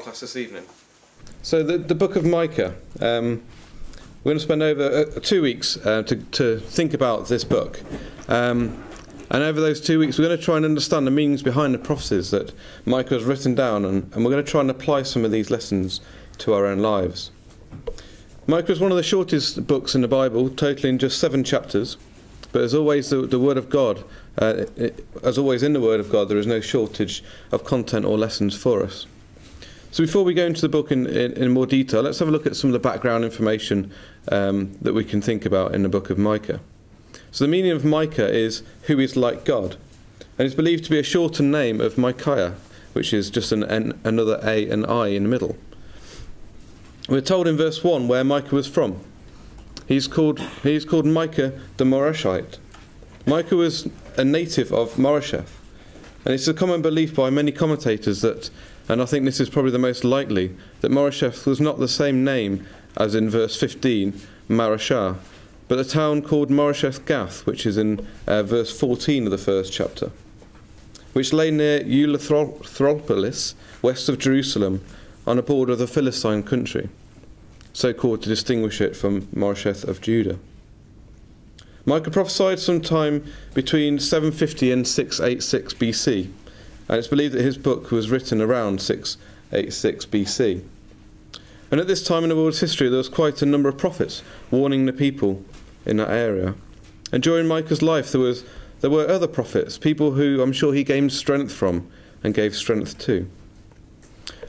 class this evening. So, the, the book of Micah. Um, we're going to spend over uh, two weeks uh, to, to think about this book. Um, and over those two weeks, we're going to try and understand the meanings behind the prophecies that Micah has written down, and, and we're going to try and apply some of these lessons to our own lives. Micah is one of the shortest books in the Bible, totaling just seven chapters. But as always, the, the Word of God, uh, it, as always in the Word of God, there is no shortage of content or lessons for us. So before we go into the book in, in, in more detail, let's have a look at some of the background information um, that we can think about in the book of Micah. So the meaning of Micah is who is like God, and it's believed to be a shortened name of Micaiah, which is just an, an, another A and I in the middle. We're told in verse 1 where Micah was from. He's called, he's called Micah the Moreshite. Micah was a native of Moresheth, and it's a common belief by many commentators that, and I think this is probably the most likely, that Moresheth was not the same name as in verse 15, Mareshah, but a town called Moresheth Gath, which is in uh, verse 14 of the first chapter, which lay near Eleutheropolis, west of Jerusalem, on the border of the Philistine country, so called to distinguish it from Moresheth of Judah. Micah prophesied sometime between 750 and 686 BC, and it's believed that his book was written around 686 BC. And at this time in the world's history, there was quite a number of prophets warning the people in that area. And during Micah's life, there was there were other prophets, people who I'm sure he gained strength from and gave strength to.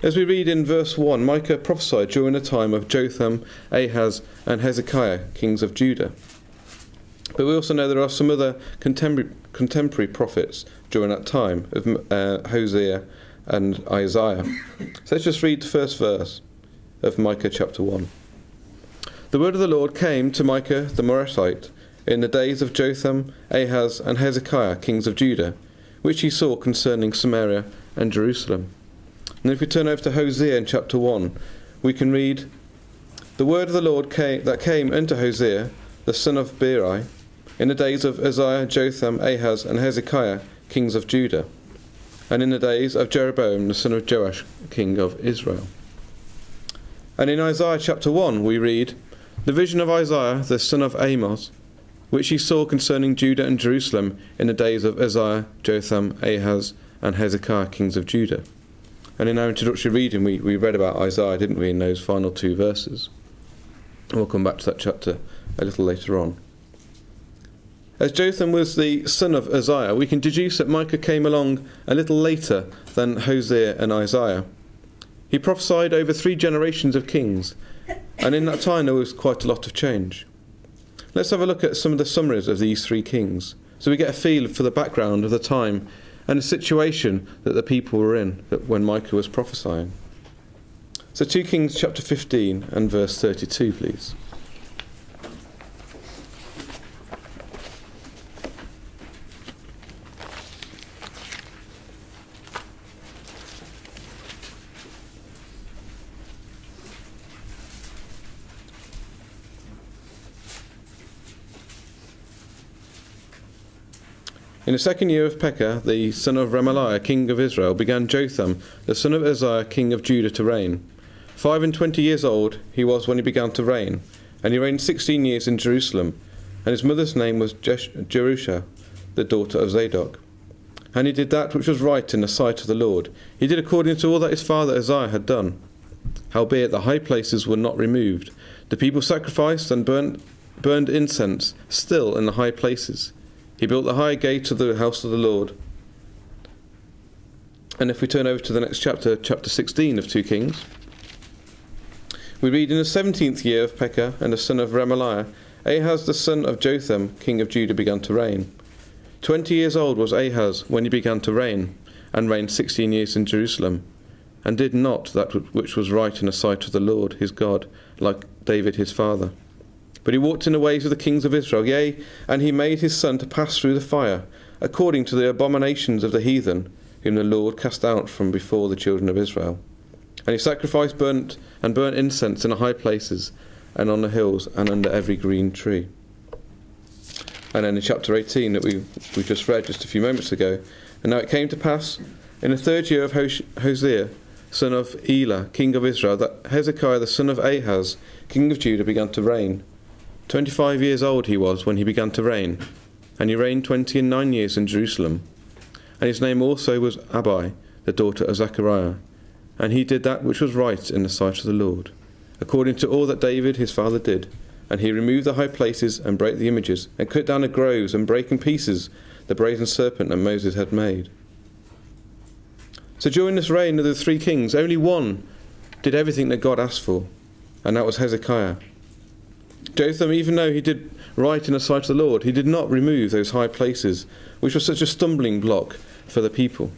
As we read in verse 1, Micah prophesied during the time of Jotham, Ahaz, and Hezekiah, kings of Judah. But we also know there are some other contemporary, contemporary prophets during that time of uh, Hosea and Isaiah. So let's just read the first verse of Micah chapter 1. The word of the Lord came to Micah the Moreshite in the days of Jotham, Ahaz, and Hezekiah, kings of Judah, which he saw concerning Samaria and Jerusalem. And if we turn over to Hosea in chapter 1, we can read The word of the Lord came, that came unto Hosea, the son of Beeri, in the days of Uzziah, Jotham, Ahaz, and Hezekiah, kings of Judah, and in the days of Jeroboam, the son of Joash, king of Israel. And in Isaiah chapter 1, we read, The vision of Isaiah, the son of Amos, which he saw concerning Judah and Jerusalem in the days of Uzziah, Jotham, Ahaz, and Hezekiah, kings of Judah. And in our introductory reading, we, we read about Isaiah, didn't we, in those final two verses? We'll come back to that chapter a little later on. As Jotham was the son of Uzziah, we can deduce that Micah came along a little later than Hosea and Isaiah. He prophesied over three generations of kings, and in that time there was quite a lot of change. Let's have a look at some of the summaries of these three kings, so we get a feel for the background of the time and the situation that the people were in when Micah was prophesying. So 2 Kings chapter 15 and verse 32, please. In the second year of Pekah, the son of Remaliah, king of Israel, began Jotham, the son of Uzziah, king of Judah, to reign. Five and twenty years old he was when he began to reign, and he reigned sixteen years in Jerusalem. And his mother's name was Jerusha, the daughter of Zadok. And he did that which was right in the sight of the Lord. He did according to all that his father Uzziah had done. Howbeit the high places were not removed. The people sacrificed and burnt, burned incense still in the high places. He built the high gate of the house of the Lord. And if we turn over to the next chapter, chapter 16 of 2 Kings, we read in the 17th year of Pekah and the son of Remaliah, Ahaz the son of Jotham, king of Judah, began to reign. Twenty years old was Ahaz when he began to reign, and reigned sixteen years in Jerusalem, and did not that which was right in the sight of the Lord his God, like David his father. But he walked in the ways of the kings of Israel, yea, and he made his son to pass through the fire, according to the abominations of the heathen, whom the Lord cast out from before the children of Israel. And he sacrificed burnt and burnt incense in the high places, and on the hills, and under every green tree. And then in chapter 18 that we, we just read just a few moments ago, and now it came to pass in the third year of Hosea, son of Elah, king of Israel, that Hezekiah the son of Ahaz, king of Judah, began to reign. Twenty five years old he was when he began to reign, and he reigned twenty and nine years in Jerusalem. And his name also was Abi, the daughter of Zechariah. And he did that which was right in the sight of the Lord, according to all that David his father did. And he removed the high places and brake the images, and cut down the groves and brake in pieces the brazen serpent that Moses had made. So during this reign of the three kings, only one did everything that God asked for, and that was Hezekiah. Jotham, even though he did right in the sight of the Lord, he did not remove those high places, which was such a stumbling block for the people.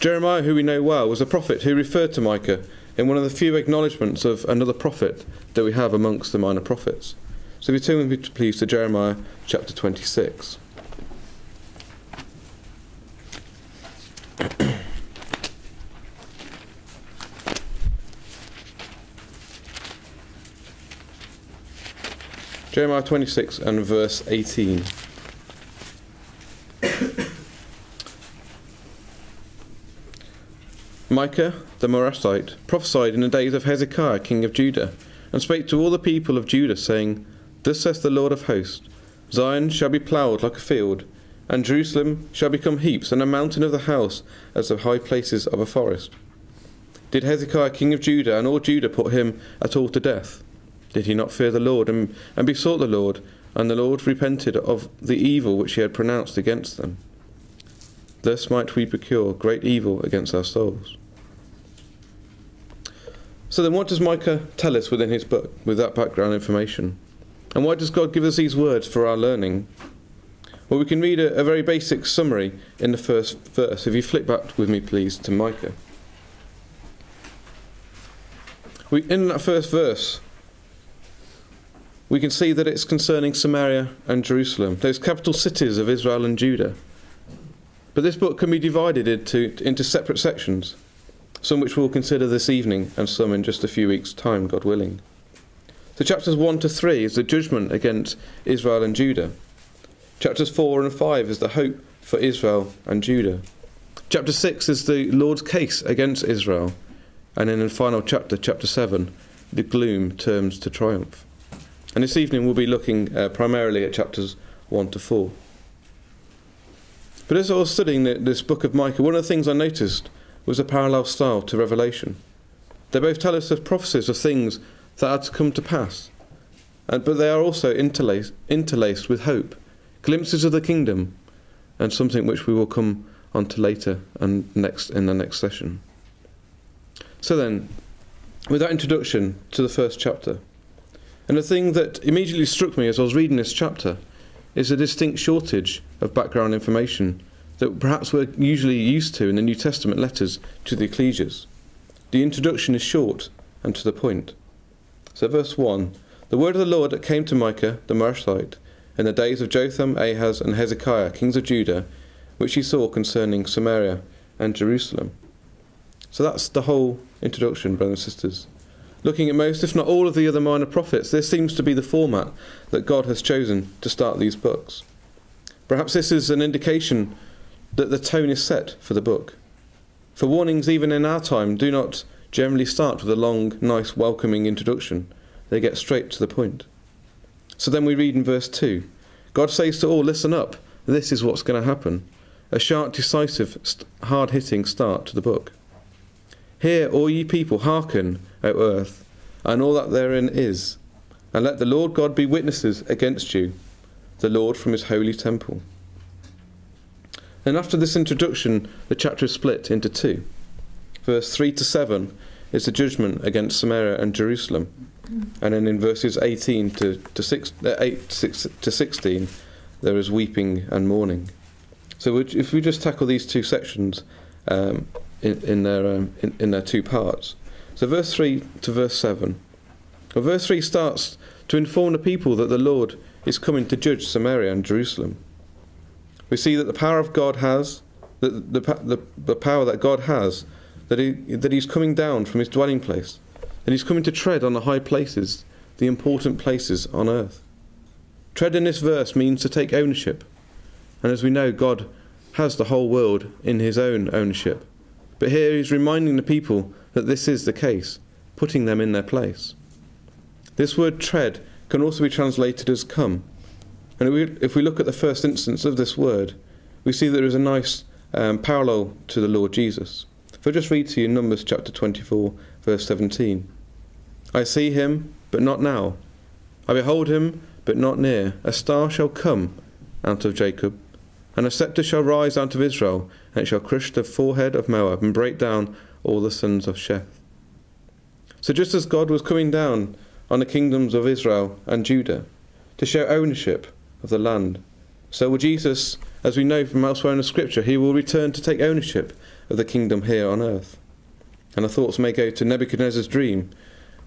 Jeremiah, who we know well, was a prophet who referred to Micah in one of the few acknowledgements of another prophet that we have amongst the minor prophets. So if you turn with me, please, to Jeremiah chapter 26. Jeremiah 26 and verse 18. Micah the Morasite prophesied in the days of Hezekiah king of Judah, and spake to all the people of Judah, saying, Thus saith the Lord of hosts, Zion shall be ploughed like a field, and Jerusalem shall become heaps, and a mountain of the house as the high places of a forest. Did Hezekiah king of Judah and all Judah put him at all to death? Did he not fear the Lord, and, and besought the Lord, and the Lord repented of the evil which he had pronounced against them? Thus might we procure great evil against our souls. So then, what does Micah tell us within his book with that background information? And why does God give us these words for our learning? Well, we can read a, a very basic summary in the first verse. If you flip back with me, please, to Micah. We, in that first verse, we can see that it's concerning Samaria and Jerusalem, those capital cities of Israel and Judah. But this book can be divided into, into separate sections, some which we'll consider this evening, and some in just a few weeks' time, God willing. So, chapters 1 to 3 is the judgment against Israel and Judah. Chapters 4 and 5 is the hope for Israel and Judah. Chapter 6 is the Lord's case against Israel. And in the final chapter, chapter 7, the gloom turns to triumph. And this evening we'll be looking uh, primarily at chapters 1 to 4. But as I was studying this book of Micah, one of the things I noticed was a parallel style to Revelation. They both tell us of prophecies of things that are to come to pass, and, but they are also interlaced, interlaced with hope glimpses of the kingdom, and something which we will come on to later and next in the next session. So then, with that introduction to the first chapter, and the thing that immediately struck me as I was reading this chapter is a distinct shortage of background information that perhaps we're usually used to in the New Testament letters to the ecclesias. The introduction is short and to the point. So, verse 1 The word of the Lord that came to Micah the Morasite in the days of Jotham, Ahaz, and Hezekiah, kings of Judah, which he saw concerning Samaria and Jerusalem. So that's the whole introduction, brothers and sisters. Looking at most, if not all, of the other minor prophets, this seems to be the format that God has chosen to start these books. Perhaps this is an indication that the tone is set for the book. For warnings, even in our time, do not generally start with a long, nice, welcoming introduction. They get straight to the point. So then we read in verse 2 God says to all, Listen up, this is what's going to happen. A sharp, decisive, hard hitting start to the book. Hear, all ye people, hearken, O earth, and all that therein is, and let the Lord God be witnesses against you, the Lord from his holy temple. And after this introduction, the chapter is split into two. Verse 3 to 7 is the judgment against Samaria and Jerusalem. And then in verses 18 to, to, six, uh, 8 6, to 16, there is weeping and mourning. So if we just tackle these two sections um, in, in, their, um, in, in, their two parts. So verse 3 to verse 7. Well, verse 3 starts to inform the people that the Lord is coming to judge Samaria and Jerusalem. We see that the power of God has, that the, the, the power that God has, that, he, that he's coming down from his dwelling place and he's coming to tread on the high places, the important places on earth. Tread in this verse means to take ownership. And as we know, God has the whole world in his own ownership. But here he's reminding the people that this is the case, putting them in their place. This word tread can also be translated as come. And if we look at the first instance of this word, we see that there is a nice um, parallel to the Lord Jesus. If I just read to you Numbers chapter 24, verse 17 I see him, but not now. I behold him, but not near. A star shall come out of Jacob, and a sceptre shall rise out of Israel, and it shall crush the forehead of Moab and break down all the sons of Sheth. So just as God was coming down on the kingdoms of Israel and Judah to show ownership of the land, so will Jesus, as we know from elsewhere in the scripture, he will return to take ownership of the kingdom here on earth. And our thoughts may go to Nebuchadnezzar's dream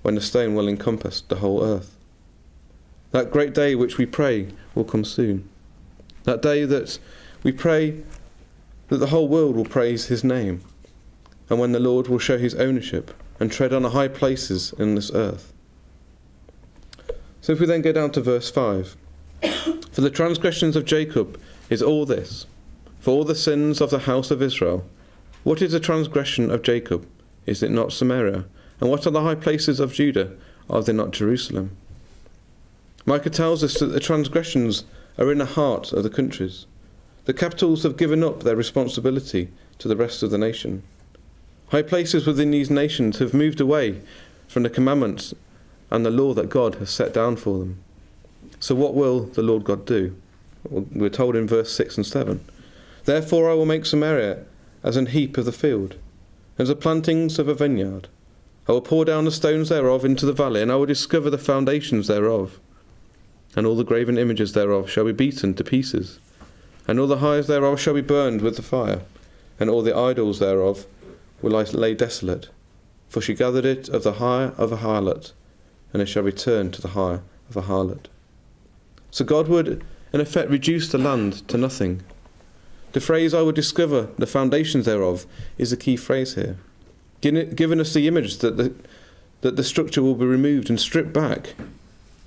when the stone will encompass the whole earth. That great day which we pray will come soon. That day that we pray that the whole world will praise his name, and when the Lord will show his ownership and tread on the high places in this earth. So if we then go down to verse 5 For the transgressions of Jacob is all this, for all the sins of the house of Israel. What is the transgression of Jacob? Is it not Samaria? And what are the high places of Judah? Are they not Jerusalem? Micah tells us that the transgressions are in the heart of the countries. The capitals have given up their responsibility to the rest of the nation. High places within these nations have moved away from the commandments and the law that God has set down for them. So, what will the Lord God do? We're told in verse 6 and 7 Therefore I will make Samaria as an heap of the field, as the plantings of a vineyard. I will pour down the stones thereof into the valley, and I will discover the foundations thereof. And all the graven images thereof shall be beaten to pieces, and all the hires thereof shall be burned with the fire, and all the idols thereof will I lay desolate. For she gathered it of the hire of a harlot, and it shall return to the hire of a harlot. So God would, in effect, reduce the land to nothing. The phrase, I will discover the foundations thereof, is the key phrase here given us the image that the, that the structure will be removed and stripped back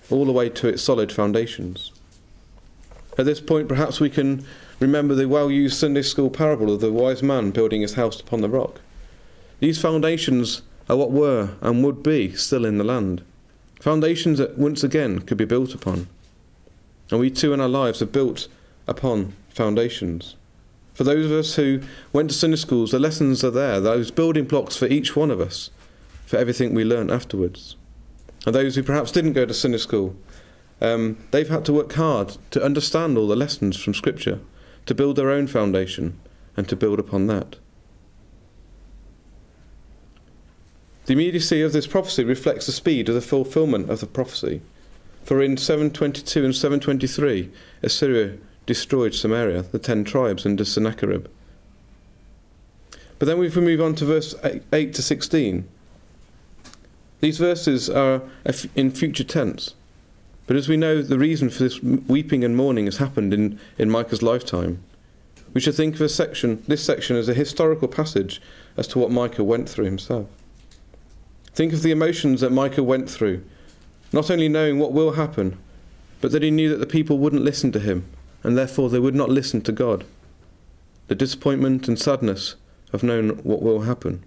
all the way to its solid foundations. At this point, perhaps we can remember the well used Sunday school parable of the wise man building his house upon the rock. These foundations are what were and would be still in the land. Foundations that once again could be built upon. And we too in our lives are built upon foundations. For those of us who went to Sunday schools, the lessons are there, those building blocks for each one of us, for everything we learn afterwards. And those who perhaps didn't go to Sunday school, um, they've had to work hard to understand all the lessons from Scripture, to build their own foundation, and to build upon that. The immediacy of this prophecy reflects the speed of the fulfillment of the prophecy. For in 722 and 723, Assyria destroyed Samaria, the ten tribes under Sennacherib. But then we move on to verse 8 to 16, these verses are in future tense. But as we know, the reason for this weeping and mourning has happened in, in Micah's lifetime. We should think of a section, this section as a historical passage as to what Micah went through himself. Think of the emotions that Micah went through, not only knowing what will happen, but that he knew that the people wouldn't listen to him and therefore they would not listen to God. The disappointment and sadness of knowing what will happen.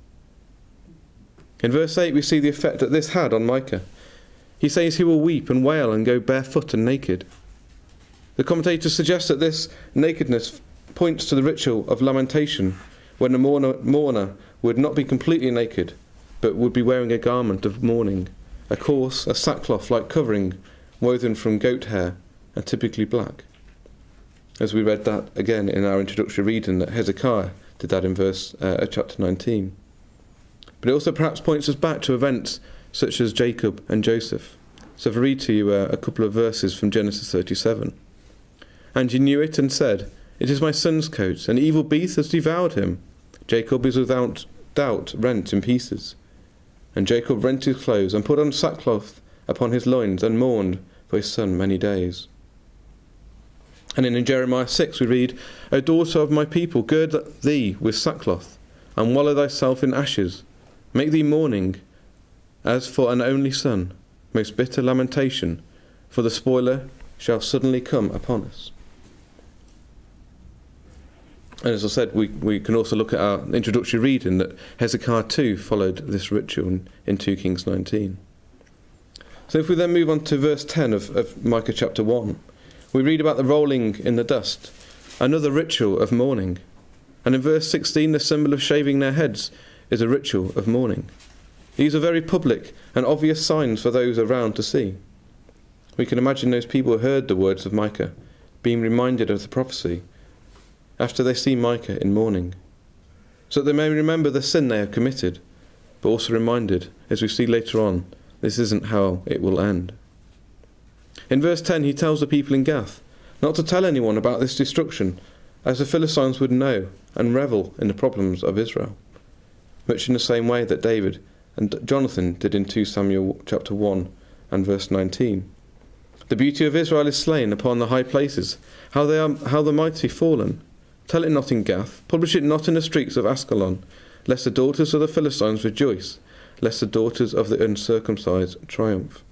In verse 8, we see the effect that this had on Micah. He says he will weep and wail and go barefoot and naked. The commentators suggest that this nakedness points to the ritual of lamentation, when the mourner, mourner would not be completely naked, but would be wearing a garment of mourning, a coarse, a sackcloth like covering, woven from goat hair, and typically black as we read that again in our introductory reading that Hezekiah did that in verse uh, chapter 19. But it also perhaps points us back to events such as Jacob and Joseph. So I read to you uh, a couple of verses from Genesis 37. And he knew it and said, It is my son's coat, an evil beast has devoured him. Jacob is without doubt rent in pieces. And Jacob rent his clothes and put on sackcloth upon his loins and mourned for his son many days. And in Jeremiah 6 we read, O daughter of my people, gird thee with sackcloth, and wallow thyself in ashes. Make thee mourning, as for an only son, most bitter lamentation, for the spoiler shall suddenly come upon us. And as I said, we, we can also look at our introductory reading that Hezekiah too followed this ritual in, in 2 Kings 19. So if we then move on to verse 10 of, of Micah chapter 1, we read about the rolling in the dust, another ritual of mourning. And in verse 16, the symbol of shaving their heads is a ritual of mourning. These are very public and obvious signs for those around to see. We can imagine those people who heard the words of Micah being reminded of the prophecy after they see Micah in mourning, so that they may remember the sin they have committed, but also reminded, as we see later on, this isn't how it will end. In verse 10, he tells the people in Gath not to tell anyone about this destruction, as the Philistines would know and revel in the problems of Israel, much in the same way that David and Jonathan did in 2 Samuel chapter 1 and verse 19. The beauty of Israel is slain upon the high places, how they are how the mighty fallen. Tell it not in Gath, publish it not in the streets of Ascalon, lest the daughters of the Philistines rejoice, lest the daughters of the uncircumcised triumph.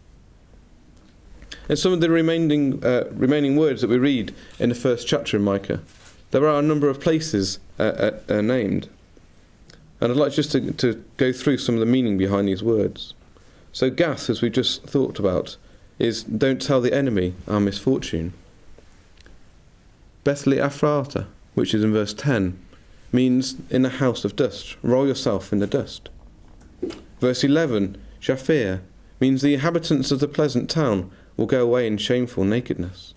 In some of the remaining, uh, remaining words that we read in the first chapter in Micah, there are a number of places uh, uh, uh, named. And I'd like just to, to go through some of the meaning behind these words. So, Gath, as we just thought about, is don't tell the enemy our misfortune. Bethlehem Ephrata, which is in verse 10, means in a house of dust, roll yourself in the dust. Verse 11, Shaphir, means the inhabitants of the pleasant town will go away in shameful nakedness.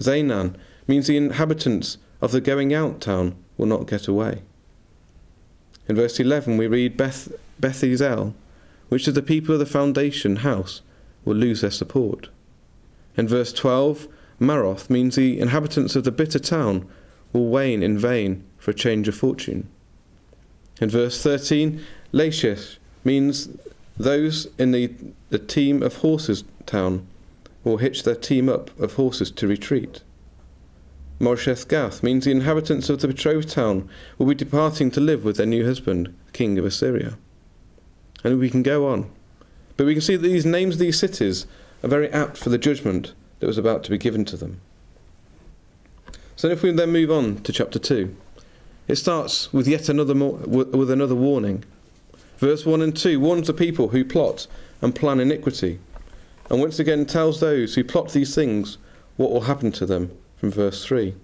Zaanan means the inhabitants of the going out town will not get away. In verse 11 we read Beth, Bethezel, which is the people of the foundation house will lose their support. In verse 12, Maroth means the inhabitants of the bitter town will wane in vain for a change of fortune. In verse 13, Lachish means those in the, the team of horses town will hitch their team up of horses to retreat. Moresheth Gath means the inhabitants of the betrothed town will be departing to live with their new husband, the king of Assyria. And we can go on. But we can see that these names of these cities are very apt for the judgment that was about to be given to them. So if we then move on to chapter 2, it starts with yet another with another warning. Verse 1 and 2 warns the people who plot and plan iniquity, and once again tells those who plot these things what will happen to them from verse 3.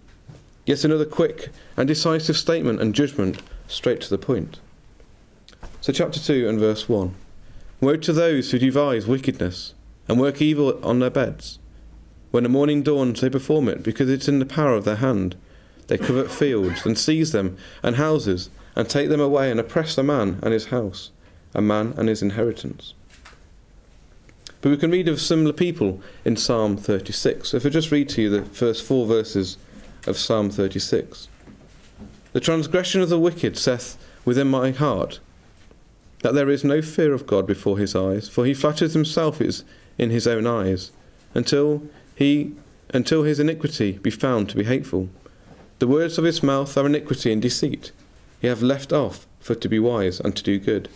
Yet another quick and decisive statement and judgment straight to the point. So, chapter 2 and verse 1. Woe to those who devise wickedness and work evil on their beds. When the morning dawns, they perform it because it's in the power of their hand. They covet fields and seize them and houses and take them away and oppress the man and his house, a man and his inheritance. But we can read of similar people in Psalm 36. If I just read to you the first four verses of Psalm 36. The transgression of the wicked saith within my heart, that there is no fear of God before his eyes, for he flatters himself in his own eyes, until he until his iniquity be found to be hateful. The words of his mouth are iniquity and deceit. He hath left off for to be wise and to do good.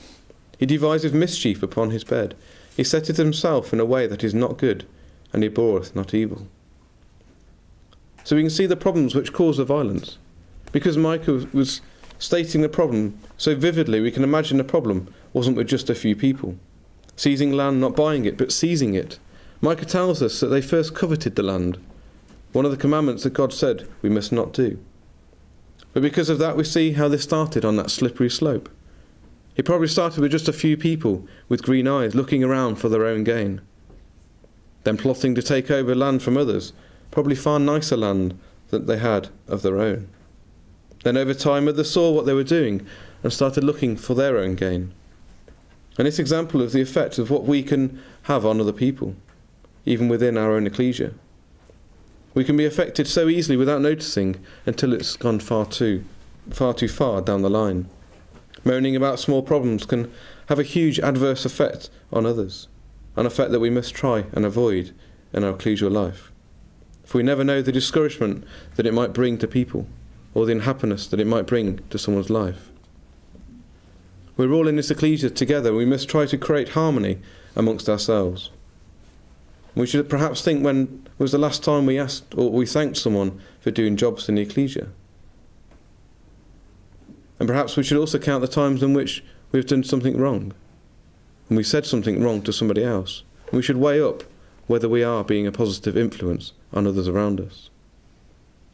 He deviseth mischief upon his bed. He setteth himself in a way that is not good, and he boreth not evil. So we can see the problems which cause the violence. Because Micah was stating the problem so vividly, we can imagine the problem wasn't with just a few people. Seizing land, not buying it, but seizing it. Micah tells us that they first coveted the land, one of the commandments that God said we must not do. But because of that, we see how they started on that slippery slope. It probably started with just a few people with green eyes looking around for their own gain. Then plotting to take over land from others, probably far nicer land than they had of their own. Then over time others saw what they were doing and started looking for their own gain. And it's example of the effect of what we can have on other people, even within our own ecclesia. We can be affected so easily without noticing until it's gone far too far too far down the line. Moaning about small problems can have a huge adverse effect on others, an effect that we must try and avoid in our ecclesial life. For we never know the discouragement that it might bring to people, or the unhappiness that it might bring to someone's life. We're all in this ecclesia together. We must try to create harmony amongst ourselves. We should perhaps think when was the last time we asked or we thanked someone for doing jobs in the ecclesia. And perhaps we should also count the times in which we've done something wrong. And we said something wrong to somebody else. We should weigh up whether we are being a positive influence on others around us.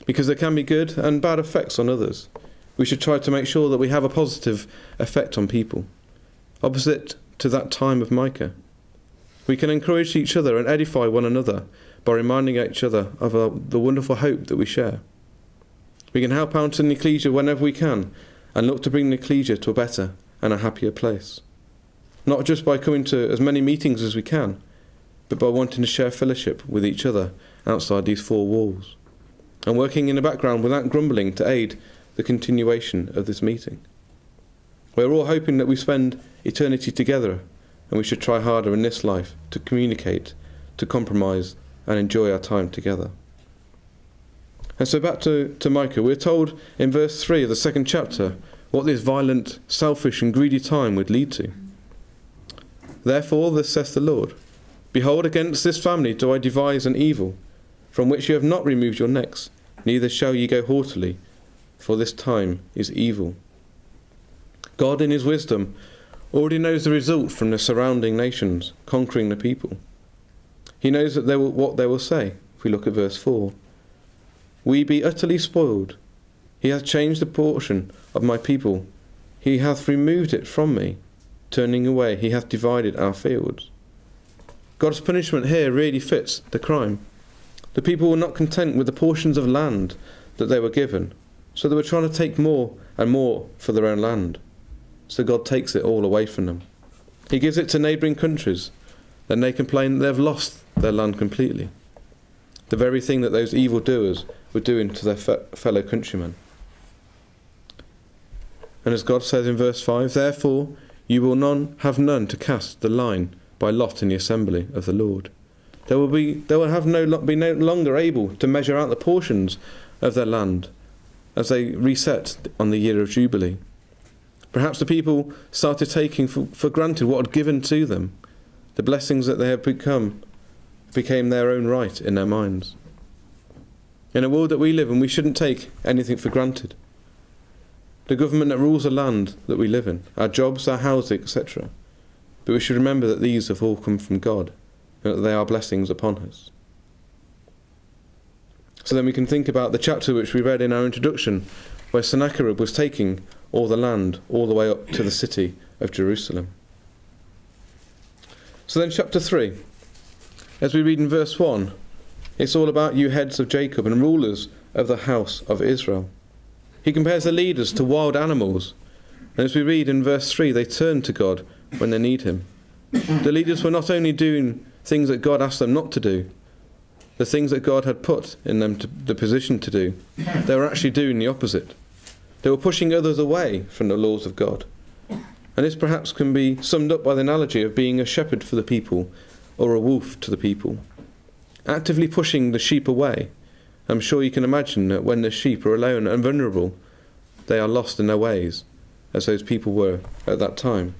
Because there can be good and bad effects on others. We should try to make sure that we have a positive effect on people. Opposite to that time of Micah. We can encourage each other and edify one another by reminding each other of uh, the wonderful hope that we share. We can help out in the ecclesia whenever we can and look to bring the ecclesia to a better and a happier place. Not just by coming to as many meetings as we can, but by wanting to share fellowship with each other outside these four walls, and working in the background without grumbling to aid the continuation of this meeting. We're all hoping that we spend eternity together, and we should try harder in this life to communicate, to compromise, and enjoy our time together. And so back to, to Micah, we're told in verse 3 of the second chapter what this violent, selfish, and greedy time would lead to. Therefore, thus saith the Lord Behold, against this family do I devise an evil, from which you have not removed your necks, neither shall ye go haughtily, for this time is evil. God, in his wisdom, already knows the result from the surrounding nations conquering the people. He knows that they will, what they will say, if we look at verse 4. We be utterly spoiled. He hath changed the portion of my people. He hath removed it from me. Turning away, he hath divided our fields. God's punishment here really fits the crime. The people were not content with the portions of land that they were given, so they were trying to take more and more for their own land. So God takes it all away from them. He gives it to neighbouring countries, then they complain that they've lost their land completely. The very thing that those evil doers were doing to their fe- fellow countrymen. And as God says in verse 5, Therefore you will none have none to cast the line by lot in the assembly of the Lord. They will be they will have no be no longer able to measure out the portions of their land as they reset on the year of Jubilee. Perhaps the people started taking for, for granted what had given to them, the blessings that they had become became their own right in their minds. In a world that we live in, we shouldn't take anything for granted. The government that rules the land that we live in, our jobs, our housing, etc. But we should remember that these have all come from God, and that they are blessings upon us. So then we can think about the chapter which we read in our introduction, where Sennacherib was taking all the land all the way up to the city of Jerusalem. So then, chapter 3. As we read in verse 1, it's all about you heads of Jacob and rulers of the house of Israel. He compares the leaders to wild animals. And as we read in verse 3, they turn to God when they need Him. The leaders were not only doing things that God asked them not to do, the things that God had put in them to, the position to do, they were actually doing the opposite. They were pushing others away from the laws of God. And this perhaps can be summed up by the analogy of being a shepherd for the people or a wolf to the people, actively pushing the sheep away. I'm sure you can imagine that when the sheep are alone and vulnerable, they are lost in their ways, as those people were at that time.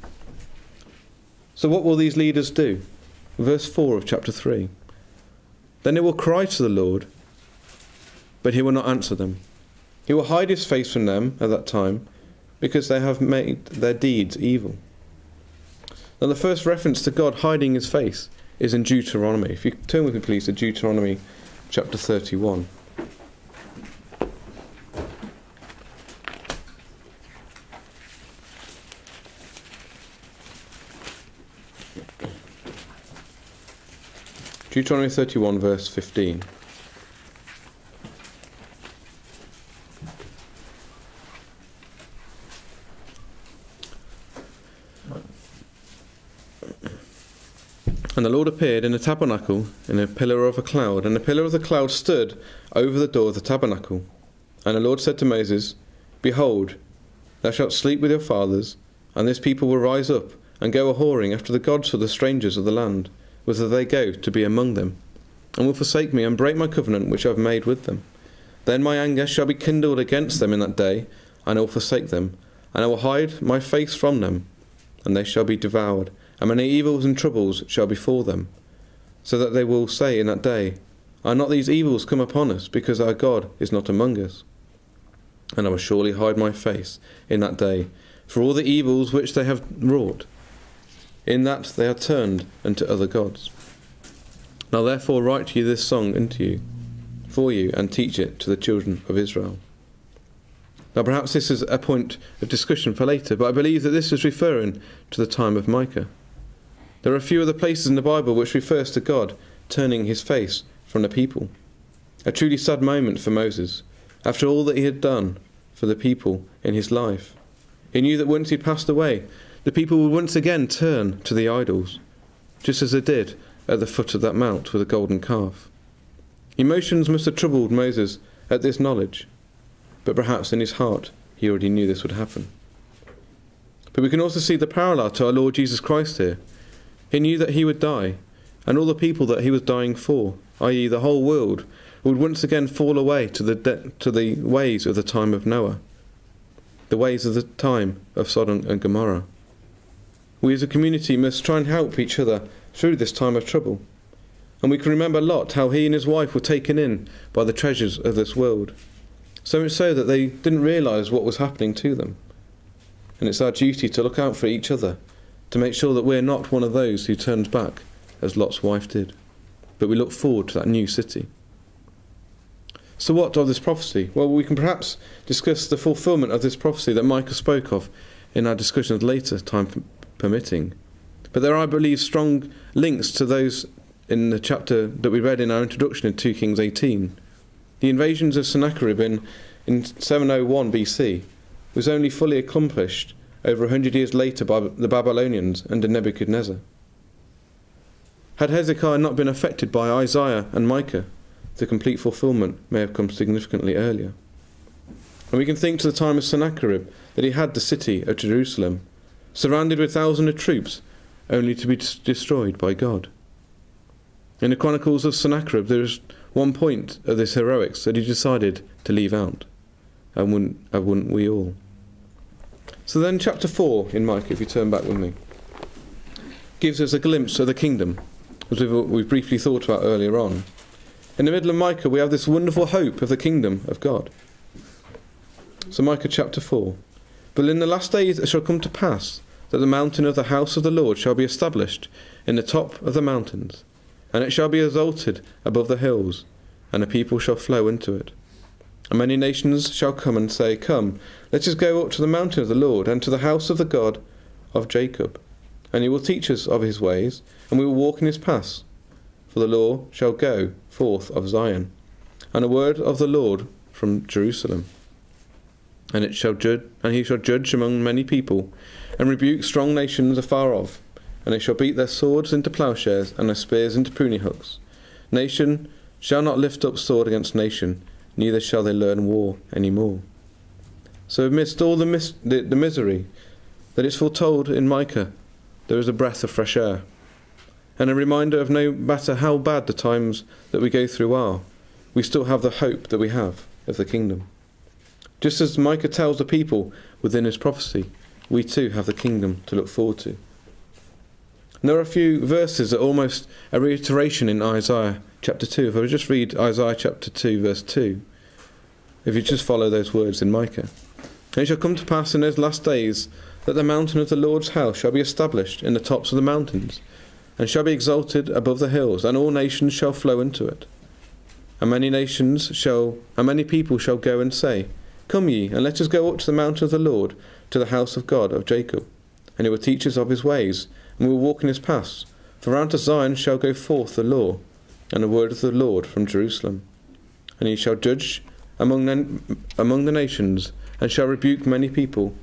So, what will these leaders do? Verse 4 of chapter 3. Then they will cry to the Lord, but he will not answer them. He will hide his face from them at that time, because they have made their deeds evil. Now, the first reference to God hiding his face is in Deuteronomy. If you turn with me, please, to Deuteronomy chapter 31. Deuteronomy 31, verse 15. And the Lord appeared in the tabernacle in a pillar of a cloud, and the pillar of the cloud stood over the door of the tabernacle. And the Lord said to Moses, Behold, thou shalt sleep with your fathers, and this people will rise up and go a whoring after the gods of the strangers of the land, whither they go to be among them, and will forsake me and break my covenant which I have made with them. Then my anger shall be kindled against them in that day, and I will forsake them, and I will hide my face from them, and they shall be devoured and many evils and troubles shall befall them, so that they will say in that day, Are not these evils come upon us, because our God is not among us? And I will surely hide my face in that day for all the evils which they have wrought. In that they are turned unto other gods. Now therefore write ye this song unto you, for you, and teach it to the children of Israel. Now perhaps this is a point of discussion for later, but I believe that this is referring to the time of Micah. There are a few other places in the Bible which refers to God turning his face from the people. A truly sad moment for Moses, after all that he had done for the people in his life. He knew that once he passed away, the people would once again turn to the idols, just as they did at the foot of that mount with the golden calf. Emotions must have troubled Moses at this knowledge, but perhaps in his heart he already knew this would happen. But we can also see the parallel to our Lord Jesus Christ here. He knew that he would die, and all the people that he was dying for, i.e., the whole world, would once again fall away to the, de- to the ways of the time of Noah, the ways of the time of Sodom and Gomorrah. We as a community must try and help each other through this time of trouble. And we can remember Lot, how he and his wife were taken in by the treasures of this world. So much so that they didn't realise what was happening to them. And it's our duty to look out for each other, to make sure that we're not one of those who turns back, as Lot's wife did. But we look forward to that new city. So, what of this prophecy? Well, we can perhaps discuss the fulfilment of this prophecy that Micah spoke of in our discussions later, time permitting. But there are, I believe, strong links to those in the chapter that we read in our introduction in 2 Kings 18. The invasions of Sennacherib in, in 701 BC was only fully accomplished over a hundred years later by the Babylonians under Nebuchadnezzar. Had Hezekiah not been affected by Isaiah and Micah, the complete fulfillment may have come significantly earlier. And we can think to the time of Sennacherib that he had the city of Jerusalem, surrounded with thousands of troops, only to be destroyed by God. In the Chronicles of Sennacherib, there is one point of this heroics that he decided to leave out, and wouldn't, and wouldn't we all? So then, chapter 4 in Micah, if you turn back with me, gives us a glimpse of the kingdom, as we've, we've briefly thought about earlier on. In the middle of Micah, we have this wonderful hope of the kingdom of God. So, Micah chapter 4. But in the last days it shall come to pass that the mountain of the house of the Lord shall be established in the top of the mountains, and it shall be exalted above the hills, and the people shall flow into it. And many nations shall come and say, Come, let us go up to the mountain of the Lord, and to the house of the God of Jacob. And he will teach us of his ways, and we will walk in his paths. For the law shall go forth of Zion, and a word of the Lord from Jerusalem. And it shall judge, and he shall judge among many people, and rebuke strong nations afar off. And they shall beat their swords into plowshares, and their spears into pruning hooks. Nation shall not lift up sword against nation, neither shall they learn war any more. So amidst all the, mis- the, the misery that is foretold in Micah, there is a breath of fresh air, and a reminder of no matter how bad the times that we go through are, we still have the hope that we have of the kingdom. Just as Micah tells the people within his prophecy, we too have the kingdom to look forward to. And there are a few verses that are almost a reiteration in Isaiah chapter 2. If I just read Isaiah chapter 2, verse 2, if you just follow those words in Micah. And it shall come to pass in those last days that the mountain of the Lord's house shall be established in the tops of the mountains, and shall be exalted above the hills, and all nations shall flow into it. And many nations shall, and many people shall go and say, Come ye, and let us go up to the mountain of the Lord, to the house of God of Jacob. And he will teach us of his ways, and we will walk in his paths. For out of Zion shall go forth the law, and the word of the Lord from Jerusalem. And he shall judge among, among the nations, and shall rebuke many people.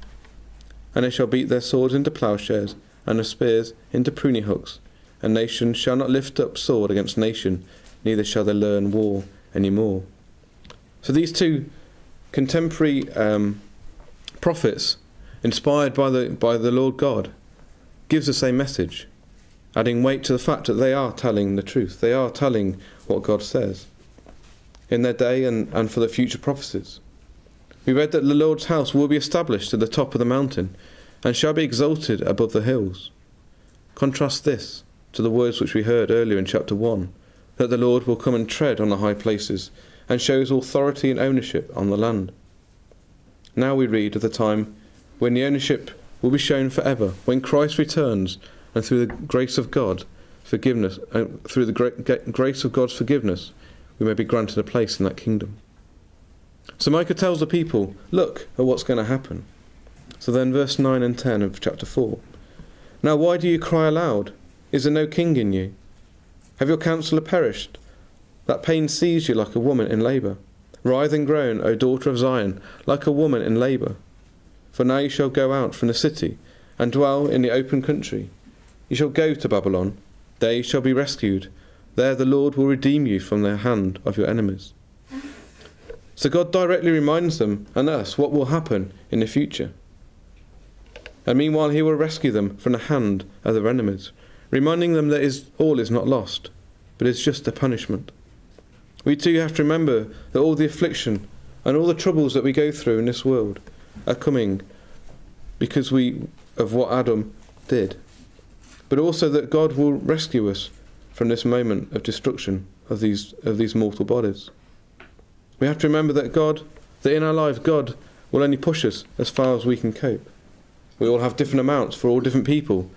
And they shall beat their swords into plowshares, and their spears into pruning hooks. And nation shall not lift up sword against nation, neither shall they learn war any more. So these two contemporary um, prophets, inspired by the, by the Lord God, gives the same message, adding weight to the fact that they are telling the truth. They are telling what God says in their day and, and for the future prophecies. We read that the Lord's house will be established at the top of the mountain and shall be exalted above the hills. Contrast this to the words which we heard earlier in chapter 1 that the Lord will come and tread on the high places and show his authority and ownership on the land. Now we read of the time when the ownership will be shown forever, when Christ returns, and through the grace of God, forgiveness, uh, through the gra- grace of God's forgiveness, we may be granted a place in that kingdom. So Micah tells the people, look at what's going to happen. So then, verse 9 and 10 of chapter 4. Now, why do you cry aloud? Is there no king in you? Have your counselor perished? That pain seized you like a woman in labour. Writhe and groan, O daughter of Zion, like a woman in labour. For now you shall go out from the city, and dwell in the open country. You shall go to Babylon, there you shall be rescued. There the Lord will redeem you from the hand of your enemies. So God directly reminds them and us what will happen in the future. And meanwhile, He will rescue them from the hand of their enemies, reminding them that is, all is not lost, but is just a punishment. We too have to remember that all the affliction and all the troubles that we go through in this world are coming because we of what Adam did, but also that God will rescue us from this moment of destruction of these of these mortal bodies. We have to remember that God, that in our lives, God will only push us as far as we can cope. We all have different amounts for all different people.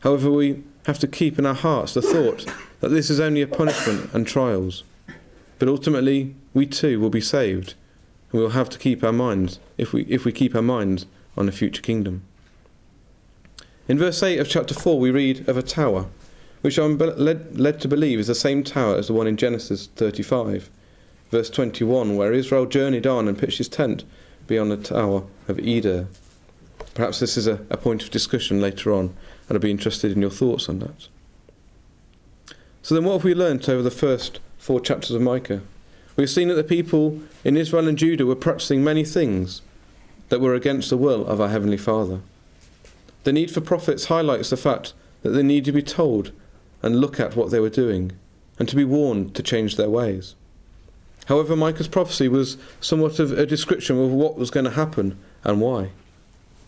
However, we have to keep in our hearts the thought that this is only a punishment and trials. But ultimately, we too will be saved, and we will have to keep our minds, if we, if we keep our minds on the future kingdom. In verse 8 of chapter 4, we read of a tower, which I'm led, led to believe is the same tower as the one in Genesis 35 verse 21, where Israel journeyed on and pitched his tent beyond the Tower of Eder. Perhaps this is a, a point of discussion later on, and I'd be interested in your thoughts on that. So then, what have we learnt over the first four chapters of Micah? We've seen that the people in Israel and Judah were practicing many things that were against the will of our Heavenly Father. The need for prophets highlights the fact that they need to be told and look at what they were doing, and to be warned to change their ways. However, Micah's prophecy was somewhat of a description of what was going to happen and why.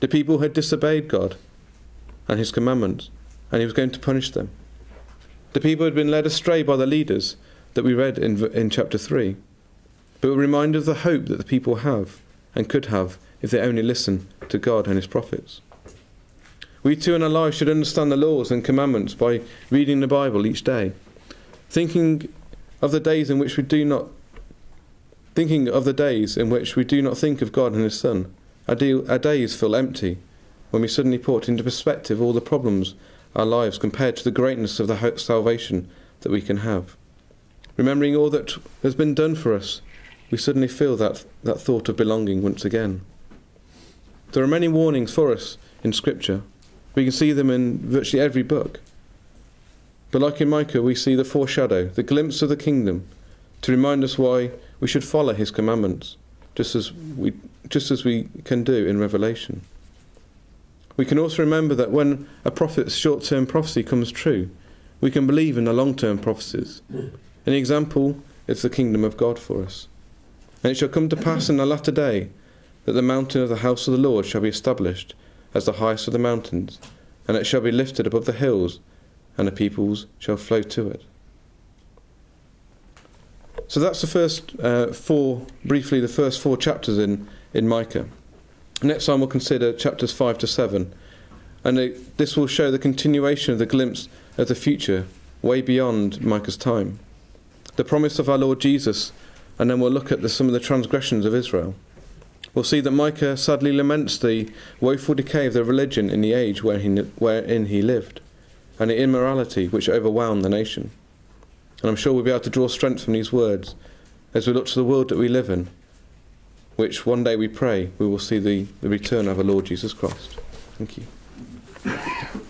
The people had disobeyed God and his commandments, and he was going to punish them. The people had been led astray by the leaders that we read in, in chapter 3, but were reminded of the hope that the people have and could have if they only listen to God and his prophets. We too in our lives should understand the laws and commandments by reading the Bible each day, thinking of the days in which we do not thinking of the days in which we do not think of God and His Son. Our, our days feel empty when we suddenly put into perspective all the problems our lives compared to the greatness of the salvation that we can have. Remembering all that has been done for us, we suddenly feel that, that thought of belonging once again. There are many warnings for us in Scripture. We can see them in virtually every book. But like in Micah, we see the foreshadow, the glimpse of the kingdom, to remind us why we should follow his commandments, just as we, just as we can do in Revelation. We can also remember that when a prophet's short term prophecy comes true, we can believe in the long term prophecies. An example is the kingdom of God for us. And it shall come to pass in the latter day that the mountain of the house of the Lord shall be established as the highest of the mountains, and it shall be lifted above the hills, and the peoples shall flow to it. So that's the first uh, four, briefly, the first four chapters in, in Micah. Next time we'll consider chapters 5 to 7. And it, this will show the continuation of the glimpse of the future way beyond Micah's time. The promise of our Lord Jesus, and then we'll look at the, some of the transgressions of Israel. We'll see that Micah sadly laments the woeful decay of the religion in the age where he, wherein he lived, and the immorality which overwhelmed the nation. And I'm sure we'll be able to draw strength from these words as we look to the world that we live in, which one day we pray we will see the, the return of our Lord Jesus Christ. Thank you.